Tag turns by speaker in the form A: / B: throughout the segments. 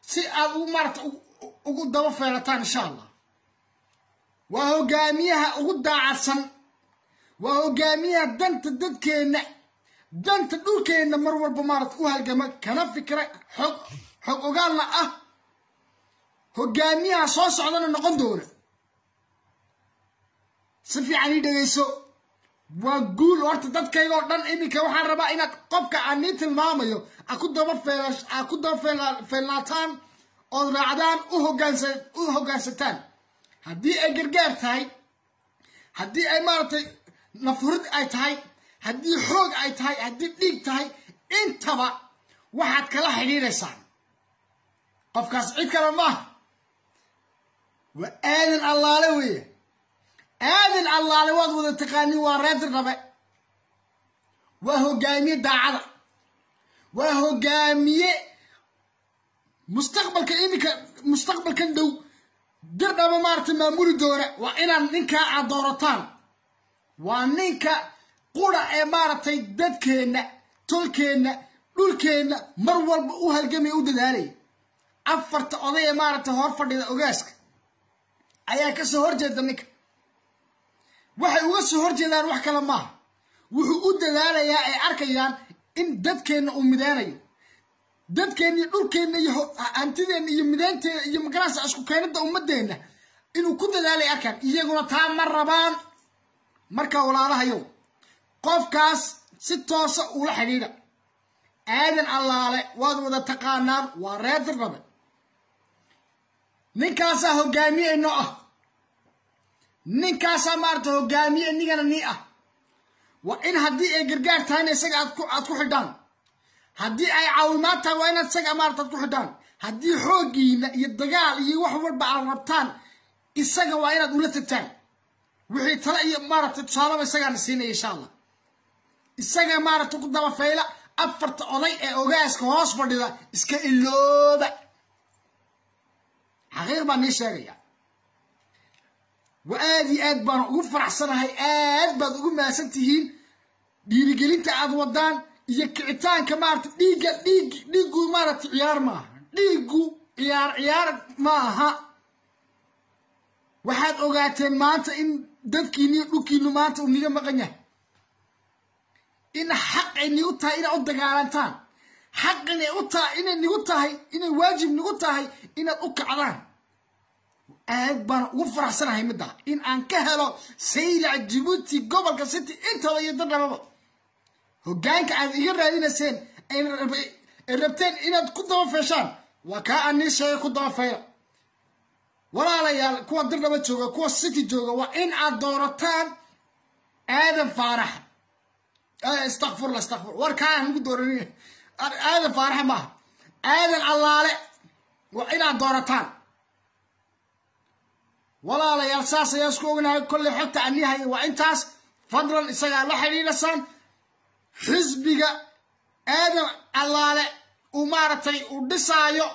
A: si aad u maarata ugu daba feelataan insha allah waa hogaamiyaha ugu daacadsan. Waa hogaamiyaha danta dadkeenna danta dhulkeenna mar walba maarata u halgama. Kana fikra xog xog ogaalna ah. Hogaamiyaha soo socdana noqon doona. Si fiican ii dhegayso waa guul horta dadkayga oo dhan iminka waxaan rabaa inaad qofka aan nii tilmaamayo aa ku daba aa ku daba feelnaataan ood raacdaan u hogaansa u hoggaansataan haddii ay gargaar tahay haddii ay maaragtay nafurid ay tahay haddii xoog ay tahay haddii dhiig tahay intaba waxaad kala xidhiidhaysaan qofkaas cid kale maaha. Waa aadan allaale weeye aadan allaale waad wada taqaanin waa reedir dhabe waa hogaamiye daacada. Waa hogaamiye mustaqbalka iminka mustaqbalkan dhow. Dirdhaba maarata maamuli doona waa inaad ninkaa aad doorataan. Waa ninka qura ee maaragtay dadkeenna tolkeenna dhulkeenna mar walba u halgamaya u dadaalaya afarta oday ee maaragtay hor fadhida ogaaska. Ayaa ka soo horjeeda ninka waxay uga soo horjeedaan wax kale maaha wuxuu u dadaalayaa ay arkayaan in dadkeenna uu mideynayo dadkeenna iyo dhulkeenna iyo hantideenna iyo mideynteena iyo magarasa isku keenida ummadeenna inuu ku dadaalay arkaan. Iyaguna taa ma rabaan. Marka walaalahayow qofkaas si toosa ula xidhiidha. Aadan allaale waad wada taqaanaan waa reer dirdhabe ninkaasaa hogaamiye inoo ah ninkaasaa maarata hogaamiye inigana nii ah. Waa in haddii ay gargaar tahayna isaga aad ku xidhaan. Haddii ay caawimaad tahay waa inaad isaga maarata aad ku xidhaan. Haddii xooggiina iyo dagaal iyo wax walba aad rabtaan isaga waa inaad ula tagtaan. Wixii tale iyo maarata tusaalaba isagaana siinaya insha allah isaga maarata ku daba fayla afarta oday ee ogaaska hoos fadhida iska ilooba xaqiiq baan nii sheegaya wa aad iyo aad baan ugu faraxsanahay aad baad ugu mahadsan tihiin dhiirigelinta aad wadaan iyo kicitaanka maarata dhiigga dhiig dhiiggu maarata ciyaar maaha dhiiggu ciyaar ciyaar maaha waxaad ogaateen maanta in dadkiiniyo dhulkiinu maanta uu niga maqan yahay. In xaqay nigu tahay inay u dagaalantaan. Xaq inay u tahay inay nigu tahay inay waajib nigu tahay inaad u kacdaan aad baan ugu faraxsanahay midda in aan ka helo saylac jibuuti gobolka city intaba iyo dadhababa hoggaanka aad iga raadinayseen ay rabteen inaad ku daba feeshaan. Waa kaa aan nii sheegay ku daba fayla walaalayaal kuwa dirdhaba jooga kuwa city jooga waa in aad doorataan aadan faarax. Istakfurla istakfur war kaa aan ugu dooranin aadan faarax maaha. Aadan allaale waa inaad doorataan walaalayaal saas ayaan isku ognahay kolley xogta anihay waa intaas. Fadlan isagaa la xidhiidhasaan. Xisbiga aadan allaale uu maaragtay uu dhisaayo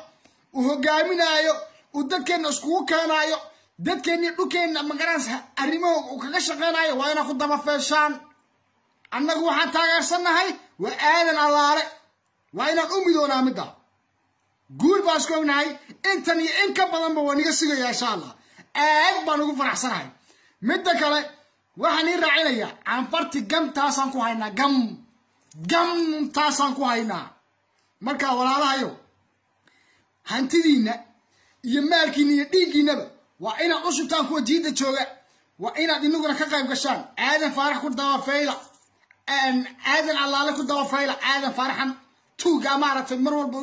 A: uu hogaaminaayo uu dadkeenna iskugu keenaayo dadkeenni dhulkeenna magaranaysa arrimahooga uu kaga shaqaynayo waa inaad ku daba feeshaan. Annagu waxaan taageersannahay waa aadan allaale waa inaan u midoonaa midda. Guul baan isku ognahay intan iyo in ka badanba waa niga sugaya insha allah aad baan ugu faraxsanahay. Midda kale waxaan ii raacinayaa canfarti gam taasaan ku haynaa gam gam taasaan ku haynaa. Marka walaalahayo hantidiinna iyo maalkiinna iyo dhiiggiinnaba waa inaad u kuwa jiidda jooga waa inaad inaguna ka qayb gashaan. Aadan faarax ku dabafayla aadan allaale ku dabafayla aadan faaraxan tuugaa maaragtay mar walba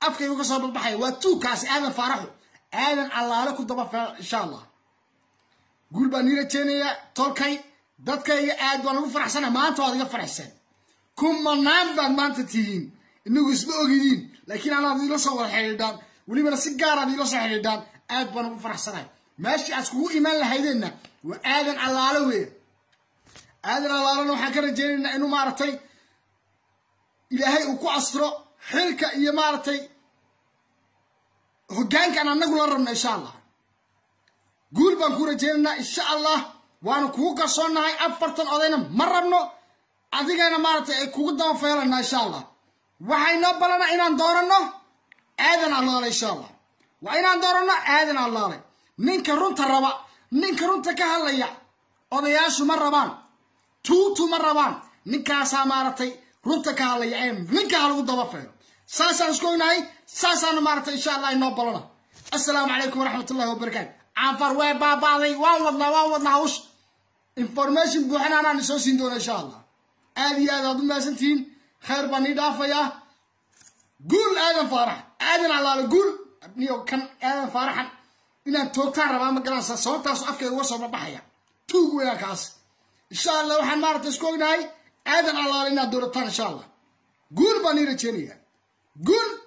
A: afkay uga soo balbaxaya waa tuugkaasi aadan faaraxu aadan allaale ku dabafayla insha allah guul baan nii rajeynayaa tolkay dadkayga aad baan ugu faraxsana maanta waad iga faraxseen kumanaan baad maanta tihiin inagu isma ogidiin laakiin anaad iila soo wada xidhiidhaan welibana si gaaraad iila soo xidhiidhaan aad baan ugu faraxsanahay meeshii aad iskugu imaan lahaydeenna waa aadan allaale weeye. Aadan allaalena waxaan ka rajeynaynaa inuu maaragtay ilaahay uu ku astiro xilka iyo maaragtay hoggaankaan annagu la rabna insha allah. Guul baan ku rajeynaynaa insha allah waana kugu kalsoonnahay afartan odayna ma rabno adigana maaragtay ay kugu daba feelanaa insha allah. Waxaynoo balana inaan dooranno? Aadan allaale insha allah. Waa inaan dooranno? Aadan allaale ninka runta raba ninka runta ka hadlaya odayaashu ma rabaan tuutu ma rabaan ninkaasaa maaragtay runta ka hadlaya ee ninka ha lagu daba feero saasaan isku ognahay? Saasaana maaragtay insha allah inoo balana. Assalaamu calaykum waraxmat ullahi wabarakaatu caanfar waa baabaaday waan wadnaa waan wadnaa hawsha information buuxan anaan isoo siin doona insha allah aad iyo aad aad u mahadsantihiin. Khayr baan ii dhaafayaa. Guul aadan faarax. Aadan allaale guul. Niyo kan aadan faaraxan. Inaan toogtaan rabaa ma garanaysaa sababtaasu afkeeda uga soo baxaya tuug weyaa kaas. Insha allah waxaan maaragta isku ognahay. Aadan allaale inaad doorataan insha allah guul baan ii rajeynayaa guul